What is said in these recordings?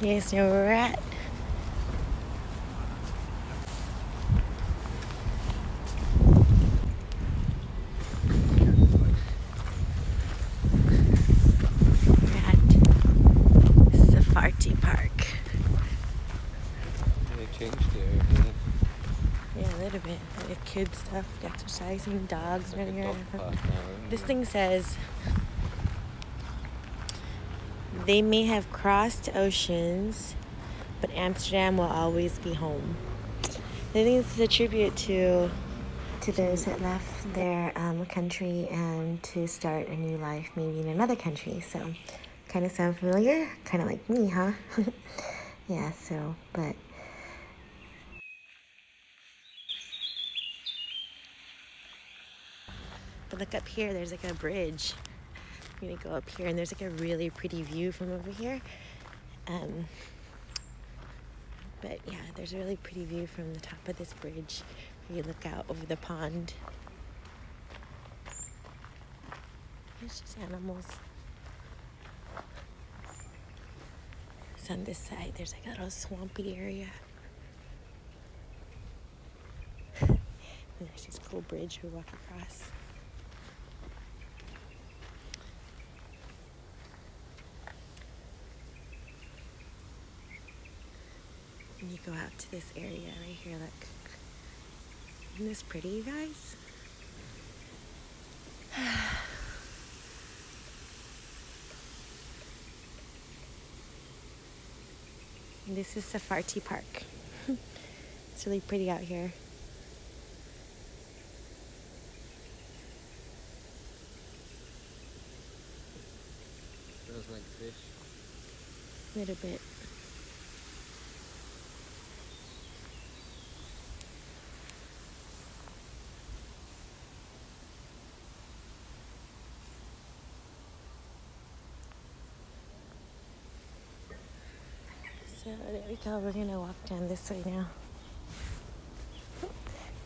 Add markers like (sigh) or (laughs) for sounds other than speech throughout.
You guys know where we're at? We're at Safari Park. They changed it. Yeah, a little bit. Like kid stuff, exercising, dogs like running dog around. park now, isn't This thing says they may have crossed oceans, but Amsterdam will always be home. I think this is a tribute to to those that left their um, country and to start a new life, maybe in another country. So, kind of sound familiar? Kind of like me, huh? (laughs) yeah. So, but But look up here, there's like a bridge. I'm gonna go up here, and there's like a really pretty view from over here. Um, but yeah, there's a really pretty view from the top of this bridge. where You look out over the pond. There's just animals. So on this side, there's like a little swampy area. (laughs) and there's this cool bridge we walk across. And you go out to this area right here, look. Isn't this pretty, you guys? (sighs) This is Safari Park. (laughs) it's really pretty out here. Smells like fish. A little bit. There we go. We're gonna walk down this way now.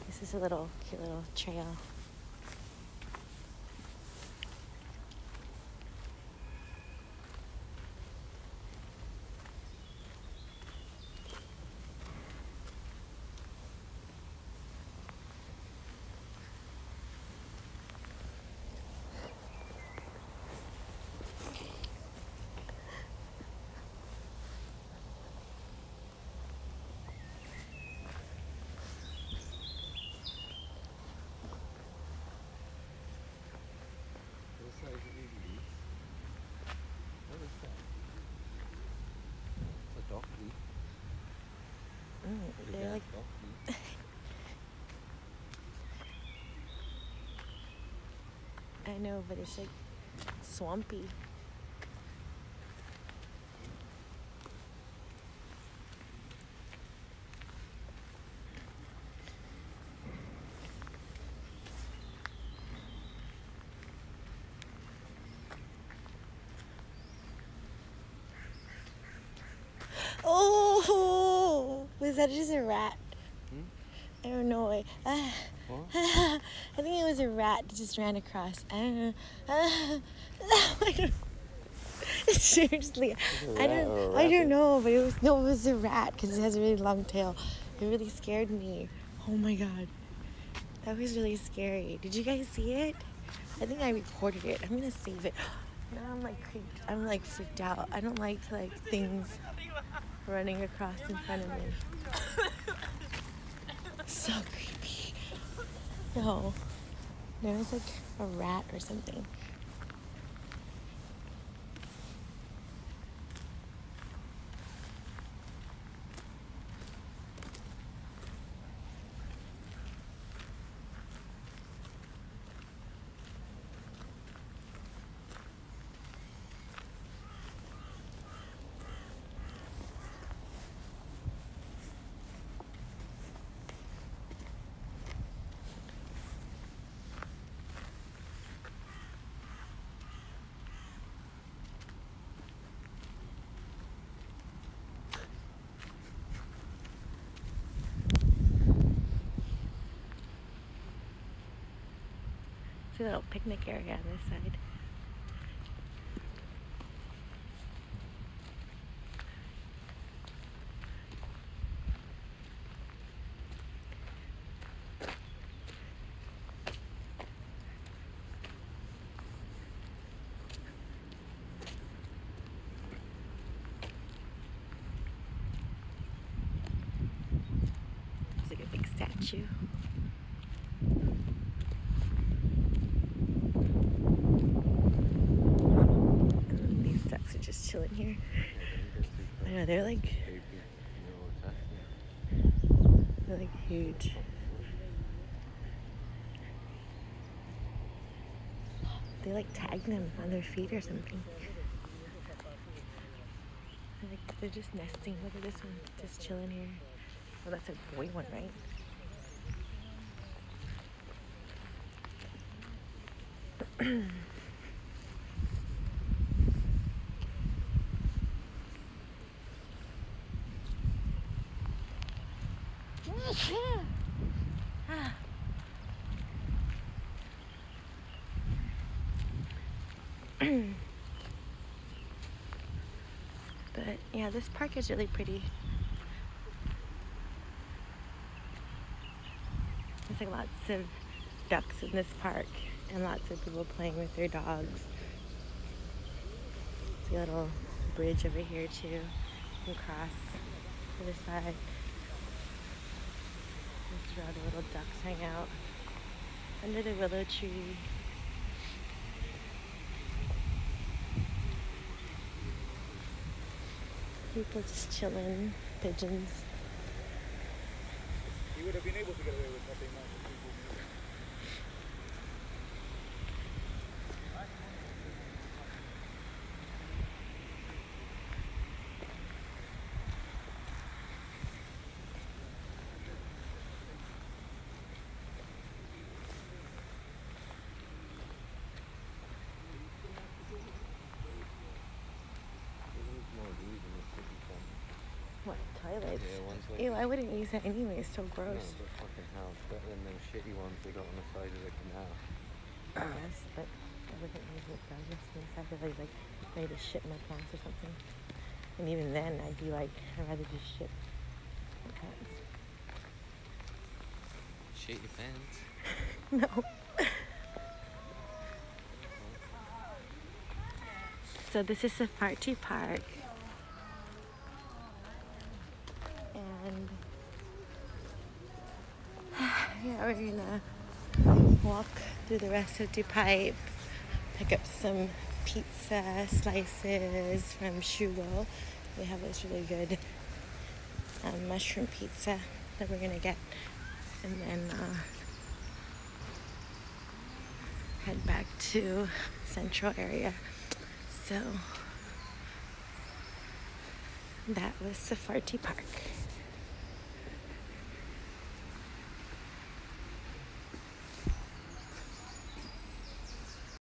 This is a little cute little trail. What size are these leaves? What is that? It's a dock leaf. Mm, Big they're ass like dock leaf. I know, but it's like swampy. Oh, was that just a rat? Hmm? I don't know. Ah. What? (laughs) I think it was a rat that just ran across. I don't know. (laughs) I don't (laughs) Seriously, it a I don't. or don't know, but it was no, it was a rat because it has a really long tail. It really scared me. Oh my god, that was really scary. Did you guys see it? I think I recorded it. I'm gonna save it. (gasps) Now I'm like creeped. I'm like freaked out. I don't like like things running across in front of me. So creepy. No. There was like a rat or something. cute little picnic area on this side. a big statue. Chilling here. I know they're like they're like huge. They like tag them on their feet or something. They're, like, they're just nesting. Look at this one, just chilling here. Oh, that's a boy one, right? (clears throat) (clears throat) but yeah, this park is really pretty. There's like lots of ducks in this park and lots of people playing with their dogs. See a little bridge over here too. You can cross to the side. This is where the little ducks hang out under the willow tree. People just chilling, pigeons. He would have been able to get away with nothing if people knew him. What, toilets? Yeah, one's like Ew, I wouldn't use it anyway, it's so gross. No, but fucking hell, better than them shitty ones they got on the side of the canal. Yes, but I wouldn't use it regardless unless I feel like, like ready to shit my pants or something. And even then, I'd be like, I'd rather just shit my pants. Shit your pants. (laughs) No. So this is Sarphatipark. And yeah, we're gonna walk through the rest of De Pijp, pick up some pizza slices from Shugo. They have this really good um, mushroom pizza that we're gonna get, and then uh, head back to Central area. So that was Safari Park.